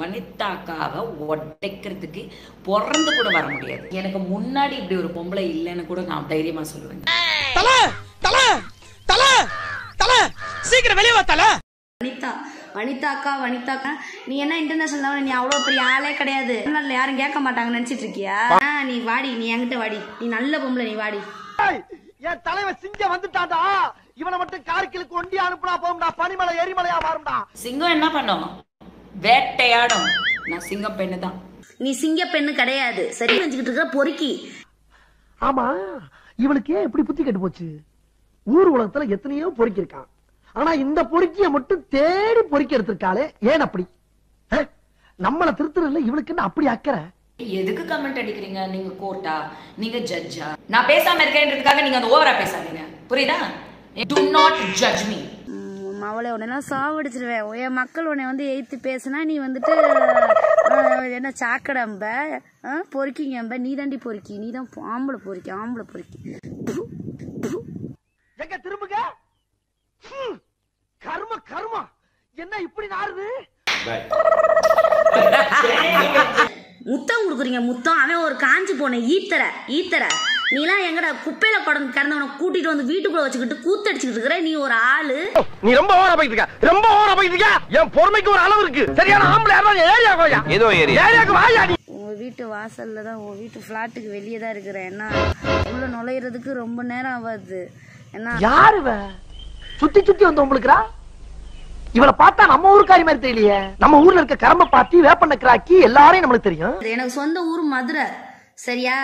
வனிதாக்காவை உடைக்கிறதுக்கு பிறந்து கூட வர முடியாது. எனக்கு முன்னாடி இப்படி ஒரு பொம்பளை இல்லைன்னு கூட நான் தைரியமா சொல்லுவேன் தல தல தல தல. சீக்கிரம் வெளியே வா தல. வனிதா வனிதா அக்கா வனிதா அக்கா நீ என்ன இன்டர்நேஷனல் லெவல் நீ அவ்வளோ பெரிய ஆளே கிடையாது. யாரும் கேட்க மாட்டாங்கன்னு நினைச்சிட்டு இருக்கியா? நீ வாடி நீ என்கிட்ட வாடி. நீ நல்ல பொம்பளை நீ வாடி. என் தலைவன் சிங்கம் வந்துட்டான்டா. இவனை மட்டும் கார்கிலுக்கு ஒண்டி அனுப்புனா போகும்டா. பனிமலை எரிமலையா மாறும்டா. சிங்கம் என்ன பண்ணும்? வேட்டையாடும். நான் சிங்கம் பெண்ணு தான். நீ சிங்க பெண்ணு கிடையாது. சரி நினைச்சுக்கிட்டு இருக்கிற பொறுக்கி. ஆமா இவனுக்கு ஏன் இப்படி புத்தி கெட்டு போச்சு? ஊர் உலகத்துல எத்தனையோ பொறுக்கி இருக்கான் ஆனா இந்த பொறுக்கிய மட்டும் தேடி பொறுக்கி எடுத்திருக்காளே ஏன் அப்படி? நம்மள திருத்துறதுல இவளுக்கு என்ன அப்படி அக்கறை? எதுக்கு கமெண்ட் அடிக்கிறீங்க? நீங்க கோர்ட்டா நீங்க ஜட்ஜா நான் பேசாம இருக்கேன்றதுக்காக நீங்க அந்த ஓவரா பேசாதீங்க. புரியுதா? டு நாட் ஜட்ஜ் மீ அவளை உடனெல்லாம் சாவடிச்சிருவேன். என் மக்கள் உன்னை வந்து எய்த்து பேசுனா நீ வந்துட்டு என்ன சாக்கடம்ப பொறுக்கிங்கம்ப நீ தாண்டி பொறுக்கி. நீ தான் ஆம்பளை பொறுக்கி ஆம்பளை பொறுக்கி. எங்க திரும்புங்க. கர்ம கர்மா. என்ன இப்படி நாறுது? முத்தம் கொடுக்குறீங்க முத்தம். அவன் ஒரு காஞ்சி போன ஈத்தர ஈத்தர. நீலாம் எங்கடா குப்பையில குடந்து கிடந்தவனை கூட்டிட்டு வந்து வீட்டுக்குள்ள வச்சுக்கிட்டு கூத்தடிச்சுக்கிட்டு இருக்கிற? நீ ஒரு ஆளு. நீ ரொம்ப ஓவரா போயிட்டு இருக்க. ரொம்ப ஓவரா போயிட்டு இருக்க. என் பொறுமைக்கு ஒரு அளவு இருக்கு. சரியான ஆம்பளை யாரும் ஏரியா கோயா ஏதோ ஏரியா. ஏரியாக்கு வாயா நீ. உங்க வீட்டு வாசல்ல தான் உங்க வீட்டு ஃபிளாட்டுக்கு வெளியே தான் இருக்கிறேன் ஏன்னா உள்ள நுழையிறதுக்கு ரொம்ப நேரம் ஆகாது. ஏன்னா யாரு சுத்தி சுத்தி வந்து உங்களுக்குறா இவளை பார்த்தா நம்ம ஊருக்காரி மாதிரி தெரியலையே. நம்ம ஊர்ல இருக்க கரம்ப பாத்தி வேப்பண்ண கிராக்கி எல்லாரையும் நம்மளுக்கு தெரியும். எனக்கு சொந்த ஊர் மதுரை. சரியா?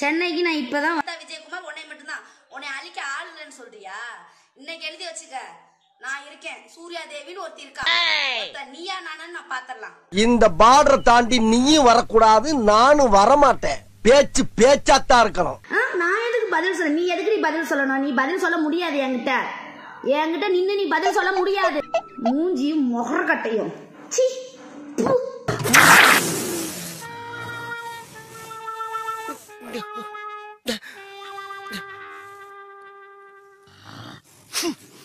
சென்னைக்கு நான் இப்பதான் வந்தா விஜயகுமார் உன்னை மட்டும்தான். உன்னை அழிக்க ஆள் இல்லைன்னு சொல்றியா? இன்னைக்கு எழுதி வச்சுக்க. நான் இருக்கேன். சூர்யா தேவின்னு ஒருத்தி இருக்கா. நீயா நானு நான் பாத்திரலாம். இந்த பார்டரை தாண்டி நீயும் வரக்கூடாது நானும் வரமாட்டேன். பேச்சு பேச்சாத்தான் இருக்கணும். நான் எதுக்கு பதில் சொல்ல நீ எதுக்கு நீ பதில் சொல்லணும்? நீ பதில் சொல்ல முடியாது என்கிட்ட. என்கிட்ட நின்னு நீ பதில் சொல்ல முடியாது. மூஞ்சியும் முகரக்கட்டையும் சீ ふっ